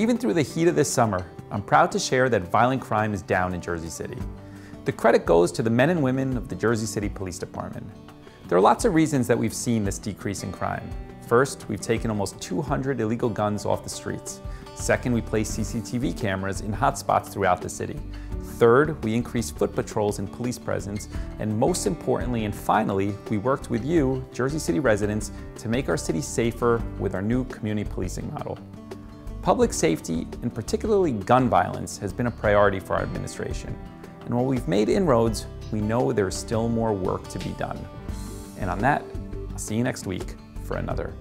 Even through the heat of this summer, I'm proud to share that violent crime is down in Jersey City. The credit goes to the men and women of the Jersey City Police Department. There are lots of reasons that we've seen this decrease in crime. First, we've taken almost 200 illegal guns off the streets. Second, we placed CCTV cameras in hotspots throughout the city. Third, we increased foot patrols and police presence. And most importantly and finally, we worked with you, Jersey City residents, to make our city safer with our new community policing model. Public safety, and particularly gun violence, has been a priority for our administration. And while we've made inroads, we know there's still more work to be done. And on that, I'll see you next week for another